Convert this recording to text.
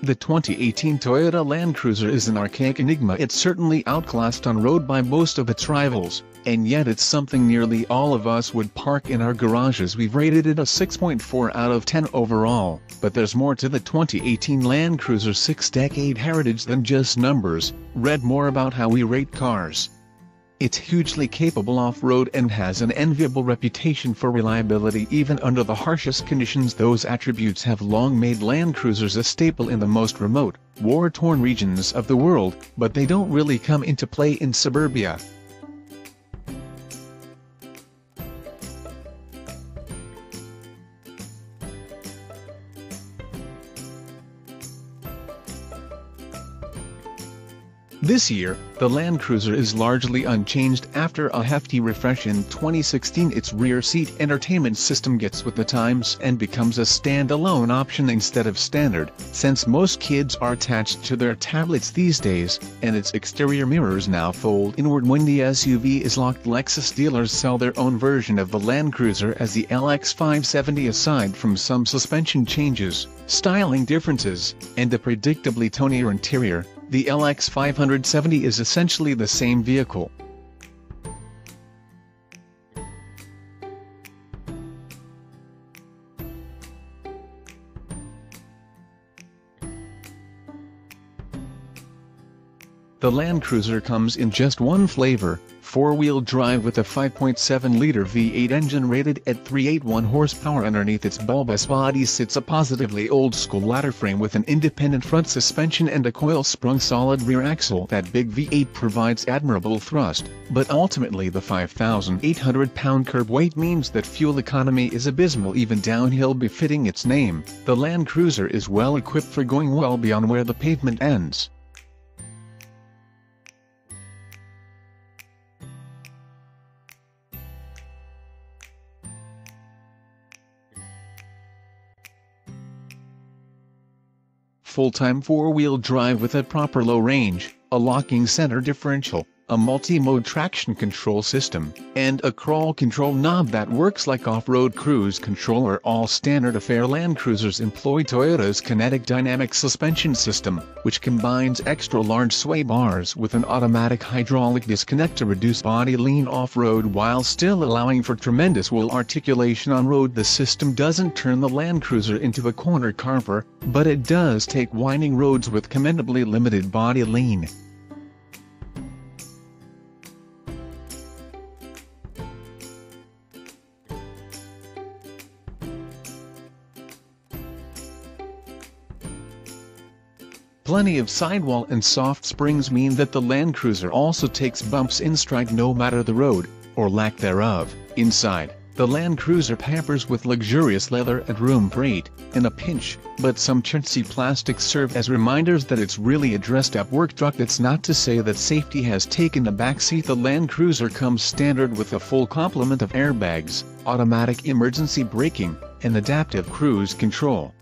The 2018 Toyota Land Cruiser is an archaic enigma. It's certainly outclassed on road by most of its rivals, and yet it's something nearly all of us would park in our garages. We've rated it a 6.4 out of 10 overall, but there's more to the 2018 Land Cruiser 6-decade heritage than just numbers, read more about how we rate cars. It's hugely capable off-road and has an enviable reputation for reliability even under the harshest conditions those attributes have long made Land Cruisers a staple in the most remote, war-torn regions of the world, but they don't really come into play in suburbia. This year, the Land Cruiser is largely unchanged after a hefty refresh in 2016 its rear seat entertainment system gets with the times and becomes a standalone option instead of standard, since most kids are attached to their tablets these days, and its exterior mirrors now fold inward. When the SUV is locked Lexus dealers sell their own version of the Land Cruiser as the LX570 aside from some suspension changes, styling differences, and a predictably tonier interior, the LX 570 is essentially the same vehicle. The Land Cruiser comes in just one flavor, four-wheel drive with a 5.7-liter V8 engine rated at 381 horsepower underneath its bulbous body sits a positively old-school ladder frame with an independent front suspension and a coil-sprung solid rear axle that big V8 provides admirable thrust, but ultimately the 5,800-pound curb weight means that fuel economy is abysmal even downhill befitting its name, the Land Cruiser is well equipped for going well beyond where the pavement ends. Full-time four-wheel drive with a proper low range, a locking center differential, a multi-mode traction control system, and a crawl control knob that works like off-road cruise control are all standard affair Land Cruisers employ Toyota's Kinetic Dynamic Suspension System, which combines extra-large sway bars with an automatic hydraulic disconnect to reduce body lean off-road while still allowing for tremendous wheel articulation on road the system doesn't turn the Land Cruiser into a corner carver, but it does take winding roads with commendably limited body lean. Plenty of sidewall and soft springs mean that the Land Cruiser also takes bumps in stride no matter the road, or lack thereof, inside. The Land Cruiser pampers with luxurious leather and room for eight, in a pinch, but some chintzy plastics serve as reminders that it's really a dressed-up work truck that's not to say that safety has taken the backseat the Land Cruiser comes standard with a full complement of airbags, automatic emergency braking, and adaptive cruise control.